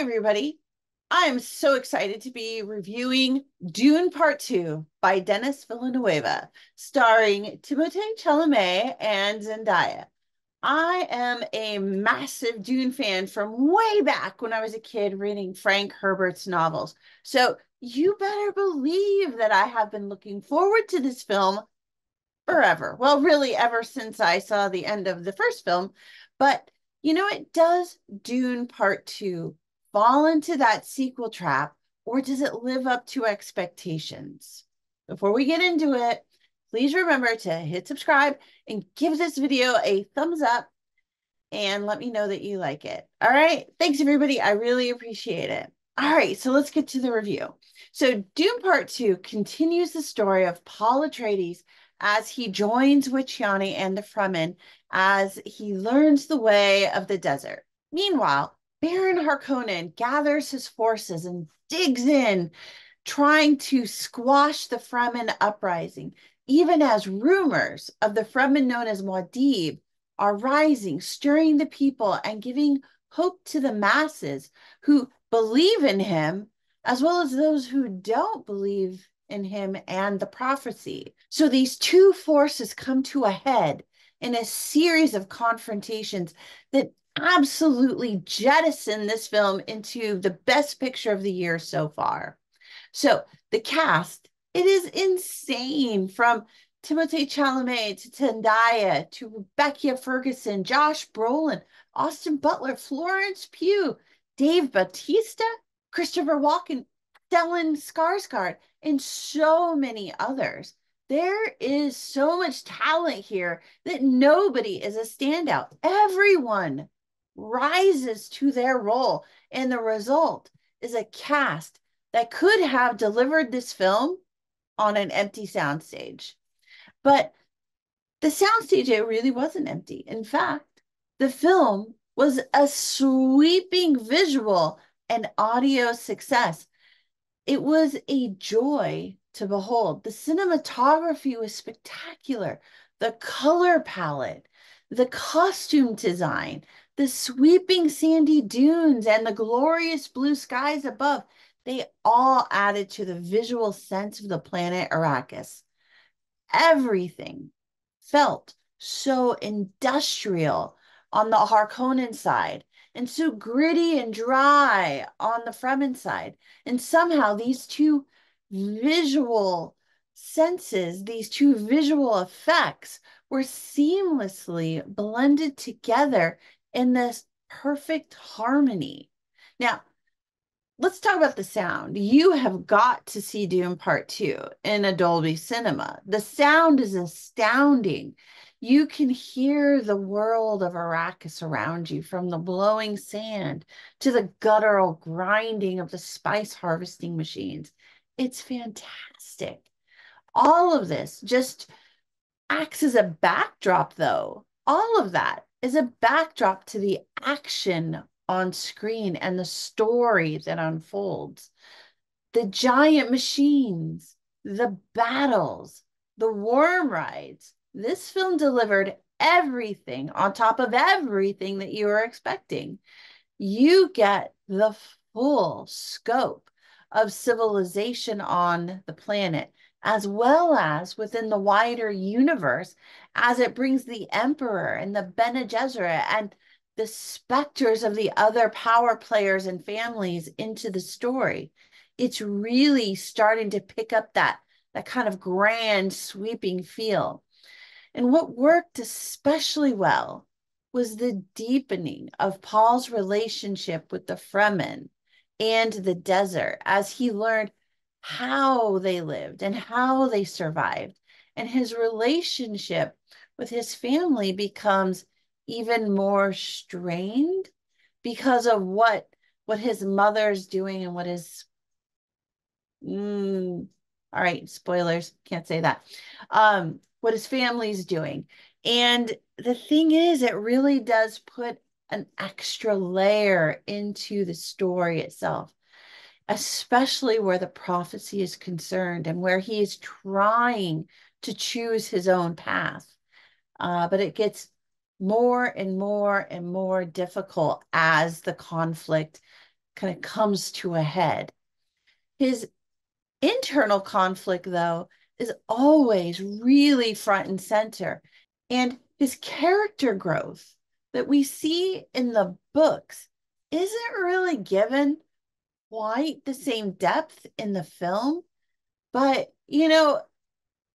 everybody. I'm so excited to be reviewing Dune Part 2 by Denis Villeneuve, starring Timothée Chalamet and Zendaya. I am a massive Dune fan from way back when I was a kid reading Frank Herbert's novels. So you better believe that I have been looking forward to this film forever. Well, really, ever since I saw the end of the first film. But you know, it does Dune Part 2 fall into that sequel trap, or does it live up to expectations? Before we get into it, please remember to hit subscribe and give this video a thumbs up and let me know that you like it. All right. Thanks, everybody. I really appreciate it. All right. So let's get to the review. So, Dune Part 2 continues the story of Paul Atreides as he joins with Chani and the Fremen as he learns the way of the desert. Meanwhile, Baron Harkonnen gathers his forces and digs in, trying to squash the Fremen uprising, even as rumors of the Fremen known as Muad'Dib are rising, stirring the people and giving hope to the masses who believe in him, as well as those who don't believe in him and the prophecy. So these two forces come to a head in a series of confrontations that absolutely jettison this film into the best picture of the year so far. So the cast, it is insane from Timothée Chalamet to Zendaya to Rebecca Ferguson, Josh Brolin, Austin Butler, Florence Pugh, Dave Bautista, Christopher Walken, Stellan Skarsgård, and so many others. There is so much talent here that nobody is a standout. Everyone rises to their role. And the result is a cast that could have delivered this film on an empty soundstage. But the soundstage, it really wasn't empty. In fact, the film was a sweeping visual and audio success. It was a joy to behold. The cinematography was spectacular. The color palette, the costume design, the sweeping sandy dunes and the glorious blue skies above, they all added to the visual sense of the planet Arrakis. Everything felt so industrial on the Harkonnen side and so gritty and dry on the Fremen side. And somehow these two visual senses, these two visual effects were seamlessly blended together in this perfect harmony. Now, let's talk about the sound. You have got to see Dune Part 2 in a Dolby Cinema. The sound is astounding. You can hear the world of Arrakis around you from the blowing sand to the guttural grinding of the spice harvesting machines. It's fantastic. All of this just acts as a backdrop, though. All of that is a backdrop to the action on screen and the story that unfolds. The giant machines, the battles, the worm rides. This film delivered everything on top of everything that you were expecting. You get the full scope of civilization on the planet as well as within the wider universe, as it brings the Emperor and the Bene Gesserit and the specters of the other power players and families into the story. It's really starting to pick up that, that kind of grand sweeping feel. And what worked especially well was the deepening of Paul's relationship with the Fremen and the desert as he learned how they lived and how they survived. And his relationship with his family becomes even more strained because of what what his mother's doing and what his mm, all right spoilers can't say that. Um what his family's doing. And the thing is it really does put an extra layer into the story itself especially where the prophecy is concerned and where he is trying to choose his own path. Uh, but it gets more and more and more difficult as the conflict kind of comes to a head. His internal conflict, though, is always really front and center. And his character growth that we see in the books isn't really given quite the same depth in the film. But, you know,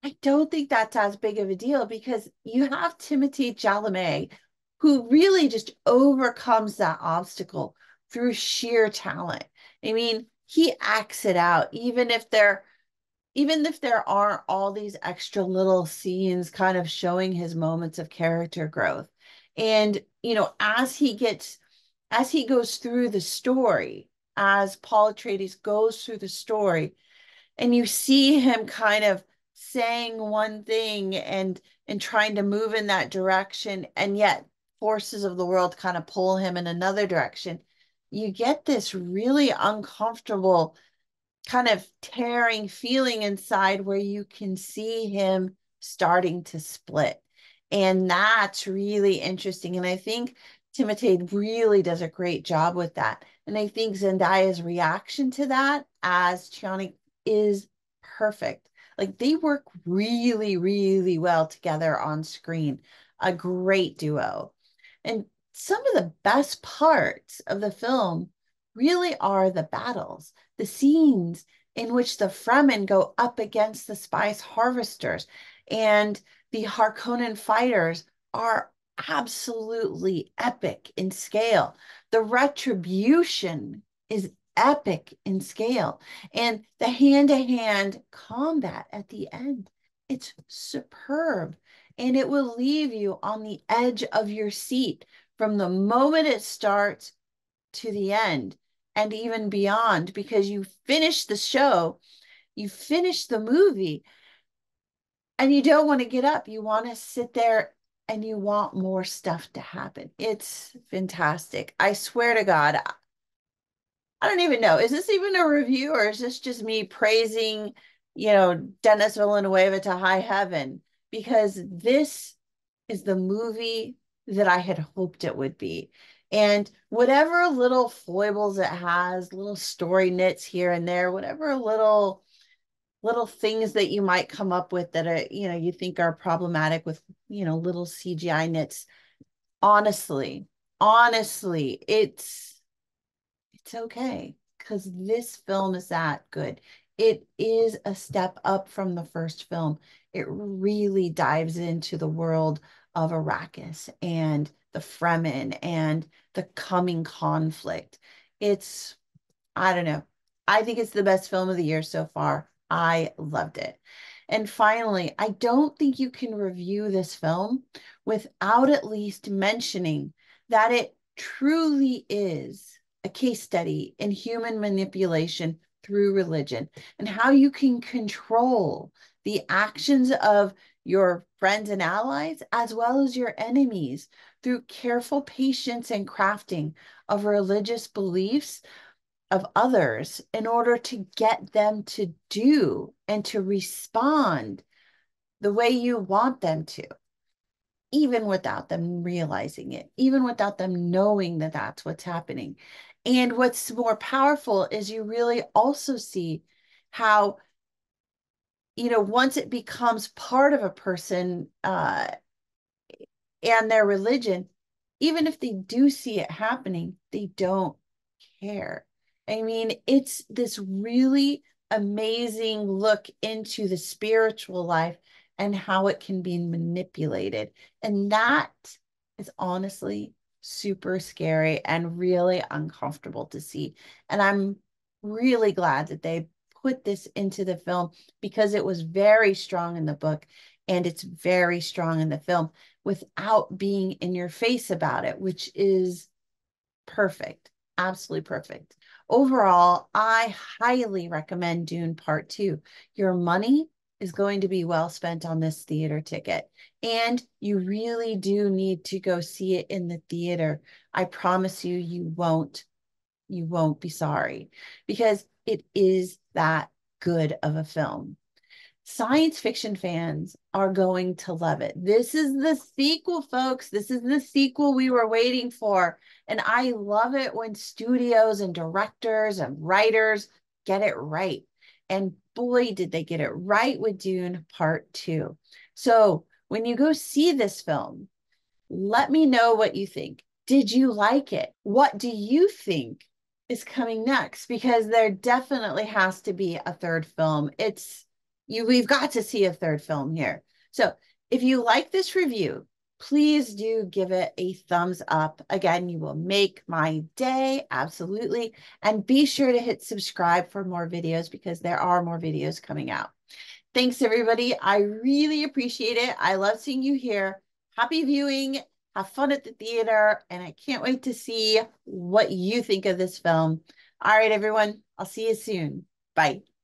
I don't think that's as big of a deal because you have Timothée Chalamet, who really just overcomes that obstacle through sheer talent. I mean, he acts it out, even if there, even if there aren't all these extra little scenes kind of showing his moments of character growth. And, you know, as he gets, as he goes through the story, as Paul Atreides goes through the story, and you see him kind of saying one thing and and trying to move in that direction and yet forces of the world kind of pull him in another direction. You get this really uncomfortable kind of tearing feeling inside where you can see him starting to split. And that's really interesting. And i think Timothée really does a great job with that and i think zendaya's reaction to that as Chani is perfect like they work really, really well together on screen. A great duo. And some of the best parts of the film really are the battles, the scenes in which the Fremen go up against the spice harvesters and the Harkonnen fighters are absolutely epic in scale. The retribution is epic in scale. And the hand to hand combat at the end, it's superb. And it will leave you on the edge of your seat from the moment it starts to the end and even beyond because you finish the show, you finish the movie, and you don't want to get up. You want to sit there and you want more stuff to happen. It's fantastic. I swear to God, I don't even know. Is this even a review or is this just me praising, you know, Denis Villeneuve to high heaven? Because this is the movie that I had hoped it would be. And whatever little foibles it has, little story nits here and there, whatever little little things that you might come up with that are, you know, you think are problematic with, you know, little CGI nits. Honestly, honestly, it's it's okay because this film is that good. It is a step up from the first film. It really dives into the world of Arrakis and the Fremen and the coming conflict. It's, I don't know. I think it's the best film of the year so far. I loved it. And finally, I don't think you can review this film without at least mentioning that it truly is a case study in human manipulation through religion and how you can control the actions of your friends and allies as well as your enemies through careful patience and crafting of religious beliefs of others in order to get them to do and to respond the way you want them to even without them realizing it, even without them knowing that that's what's happening. And what's more powerful is you really also see how, you know, once it becomes part of a person uh, and their religion, even if they do see it happening, they don't care. I mean, it's this really amazing look into the spiritual life and how it can be manipulated. And that is honestly super scary and really uncomfortable to see. And I'm really glad that they put this into the film because it was very strong in the book and it's very strong in the film without being in your face about it, which is perfect, absolutely perfect. Overall, I highly recommend Dune Part 2. Your money is going to be well spent on this theater ticket. And you really do need to go see it in the theater. I promise you, you won't, you won't be sorry because it is that good of a film. science fiction fans are going to love it. This is the sequel, folks. This is the sequel we were waiting for. And I love it when studios and directors and writers get it right. And boy, did they get it right with Dune Part Two. So when you go see this film, let me know what you think. Did you like it? What do you think is coming next? Because there definitely has to be a third film. It's you we've got to see a third film here. So if you like this review, please do give it a thumbs up. Again, you will make my day, absolutely. And be sure to hit subscribe for more videos because there are more videos coming out. Thanks, everybody. I really appreciate it. I love seeing you here. Happy viewing. Have fun at the theater. And I can't wait to see what you think of this film. All right, everyone. I'll see you soon. Bye.